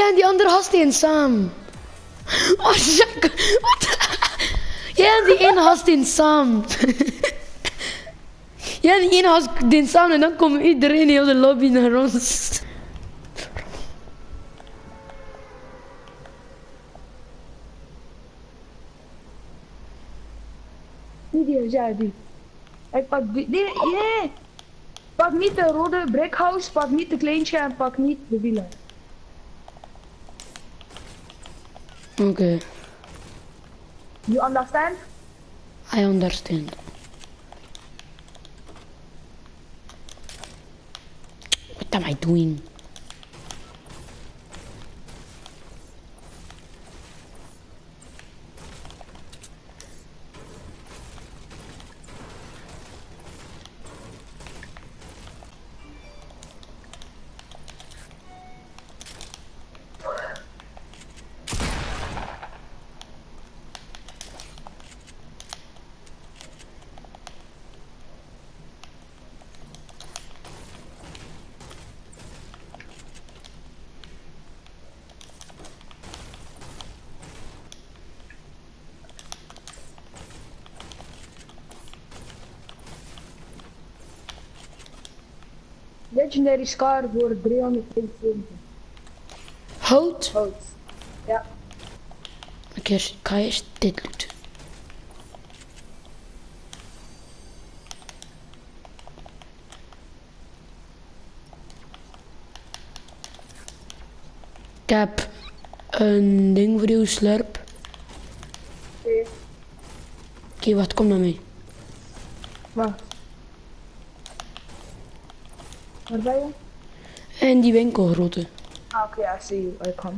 jij en die andere gast in samen. Oh, shit. Wat? Jij en die ene gast in samen. Jij en die ene gast in samen en dan komt iedereen heel de lobby naar ons. Die, ja, die. Ik pak die. Nee, nee. Pak niet de rode brickhouse, pak niet de kleintje en pak niet de wielen. Oké, You understand? I understand. What am I doing? Legendary Scar voor 375 Hout? hout. Ja. Oké, ga eerst dit doen. Ik heb een ding voor uw slurp. Oké. Oké, wat kom dan mee? Wacht. Waar ben je? En die winkelgrote. Ah, oké, I see you. I come.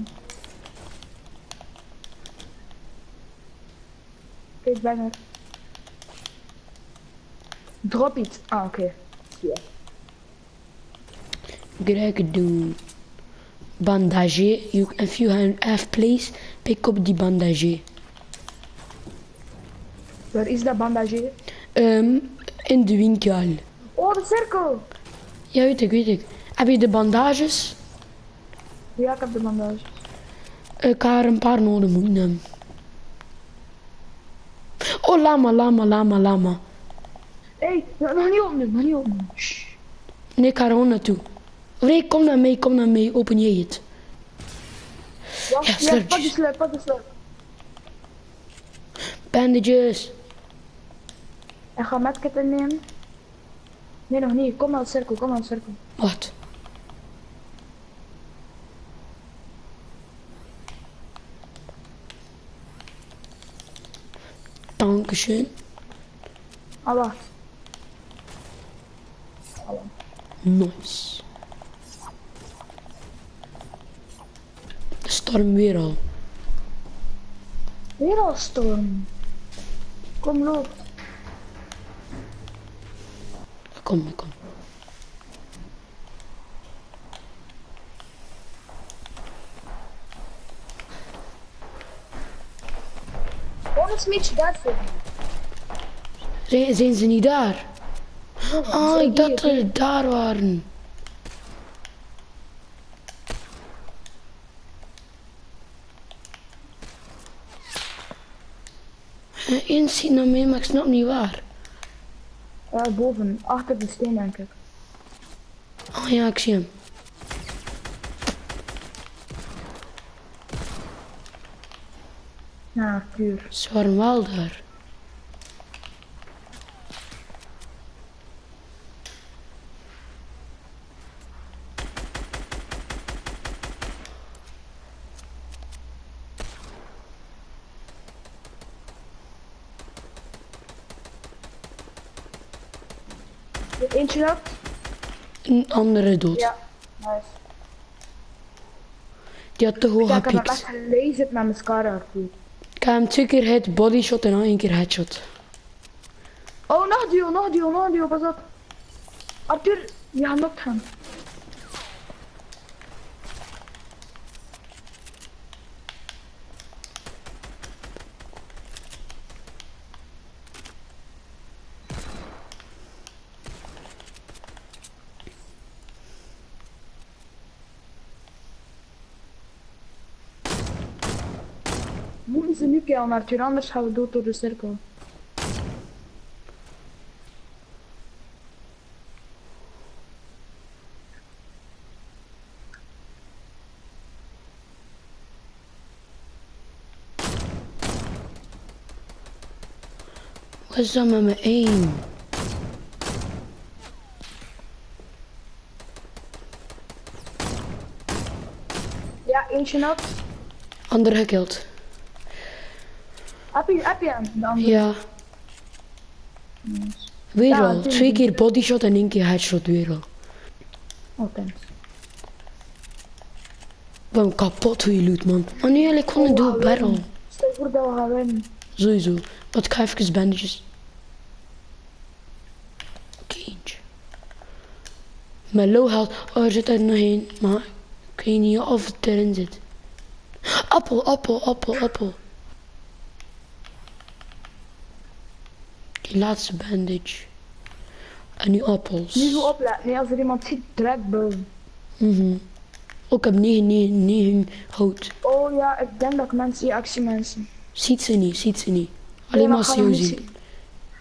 Ik ben er. Drop iets. Ah, oké. Ja. Greg doen. Bandage. You, if you have, place, pick up die bandage. Waar is dat bandage? Ehm, in de winkel. Oh, de cirkel! Ja, weet ik, weet ik. Heb je de bandages? Ja, ik heb de bandage. Ik ga er een paar nodig moeten hebben. Oh, lama, lama, lama, lama. Hé, hey, nog niet opnemen, nog niet opnemen. Shh. Nee, ik ga er gewoon naartoe. Nee, kom naar mij, kom naar mij. Open jij het. Ja, ja, pak de slurp, pak de slurp. Bandages. En ga medkit innemen. Nee, nog niet. Kom naar de cirkel, kom naar de cirkel. Wat? Dankeschön. Ah, wacht. Nice. De storm weer al. Weer al storm. Kom, loop. Kom, kom. Waarom is Mitch daar voor? Zijn, zijn ze niet daar? Ah, ik dacht dat ze daar waren. Eh, Eens zien naar mij, maar ik snap niet waar. Ja, boven. Achter de steen, denk ik. Oh ja, ik zie hem. Ja, puur. Ze waren wel daar. Eentje nog? Een andere dood. Ja. Nice. Die had te hoog Ja, ik heb hem echt gelezerd met mijn scar. Ik heb hem twee keer hit bodyshot en dan één keer headshot. Oh, nog duo, nog duo, nog duo, pas op. Arthur, je gaat gaan. Moeten ze nu killen, Arthur, anders gaan we dood door de cirkel. Wat is dat met mijn aim? Ja, eentje nog. Ander gekild. Heb je, heb je hem? De andere. Ja. Weer Ja, al. Twee keer bodyshot en één keer headshot weer al. Ik ben kapot hoe je loot man. Maar nu ik gewoon een Oh, dual we barrel. Stel voor dat we gaan winnen. Sowieso. Wat ik ga even bandages. Oké, eentje. Met low health. Oh, er zit er nog één. Maar ik weet niet of het erin zit. Appel, appel, appel, appel. Die laatste bandage. En nu appels. Niet zo opletten. Nee, als er iemand ziet, direct boom. Mhm. Ook heb 9, 9, 9 hout. Oh ja, ik denk dat ik mensen, die actiemensen. Ziet ze niet, ziet ze niet. Alleen maar maar CEO zien.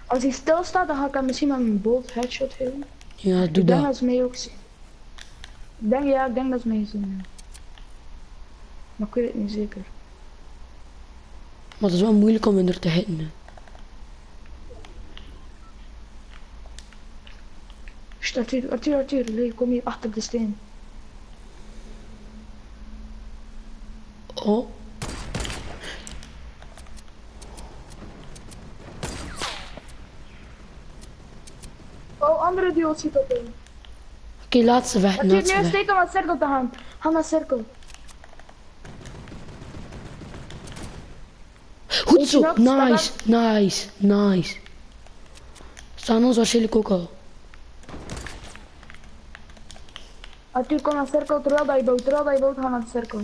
Als hij stilstaat, dan ga ik hem misschien met mijn bolt headshot geven. Ja, doe Ik denk dat. dat ze mij ook zien. Ik denk, ja, ik denk dat ze mij zien. Maar ik weet het niet zeker. Maar het is wel moeilijk om er te hitten. Sst, Arthur, Arthur, Arthur, nee, kom hier achter de steen. Oh. Oh, andere duo zit op hem. Oké, laatste weg, Arthur, laatste nu steken om een cirkel te gaan. Ga naar cirkel. Goed zo, nice, nice, nice. Staan ons waarschijnlijk ook al. Arthur, kom naar cirkel terwijl dat je bouwt. Terwijl dat je bouwt, ga naar de cirkel.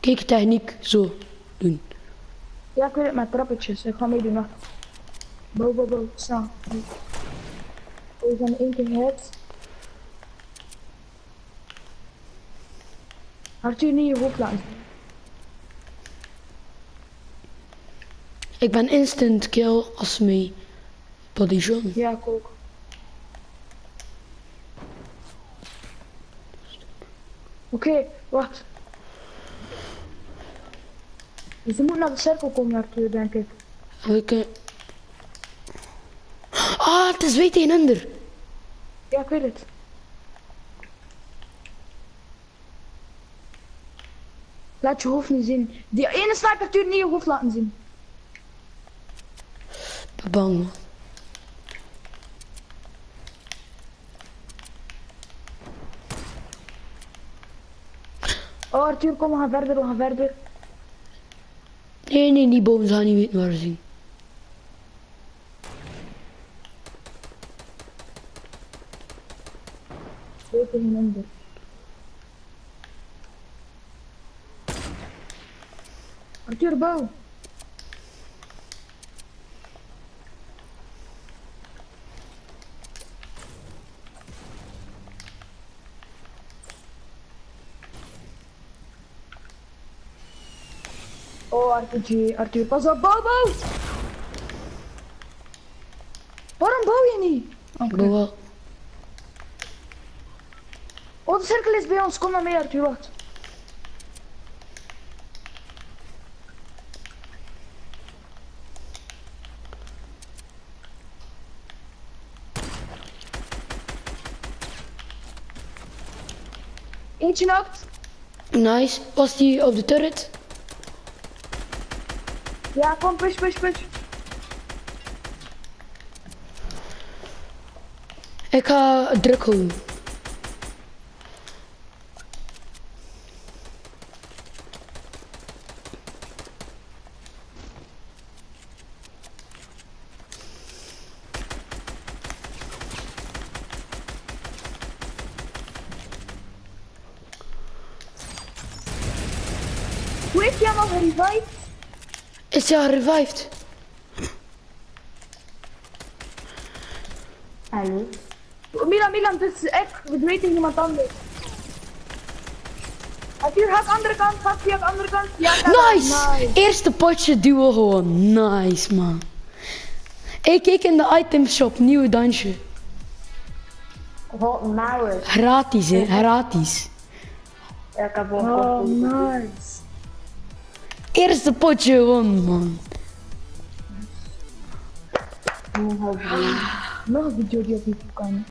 Kijk, techniek, zo doen. Ja, ik weet het, met trappetjes. Ik ga meedoen, wacht. Bouw, bouw, bouw, snel. We zijn één keer hit. Arthur, niet je hoofd laten Ik ben instant kill als body shot. Ja, ik ook. Oké, wacht. Dus je moet naar de cirkel komen, Arthur, denk ik. Eh, Ah, het is weet tegen under. Ja, ik weet het. Laat je hoofd niet zien. Die ene sniper Arthur niet je hoofd laten zien. Ben bang man. Oh, Arthur, kom, we gaan verder, we gaan verder. Nee, nee, die bomen gaan niet weten waar ze zijn. Twee tegen onder. Arthur, bouw. Oh, Arthur, Arthur, pas op, bouw, bouw! Waarom bouw je niet? Ik ben wel... Oh, de cirkel is bij ons. Kom maar mee, Arthur. Wacht. Eentje knokt. Nice. Was die op de turret? Ja, kom, push, push, push. Ik ga druk houden. Hoe heeft revived? Is hij al revived? Hallo. Milan, Milan, het is echt, we weten iemand anders. Hij hier, gaat andere kant, gaat via de andere kant. Ja, daar, Nice! Eerste potje duo gewoon. Nice, man. Ik keek in de item shop, nieuwe dansje. Hot Mowers. Gratis, hè? Gratis. Ja, ik heb wel Oh, nice. Ер започва он, ман. Много видео я е покани.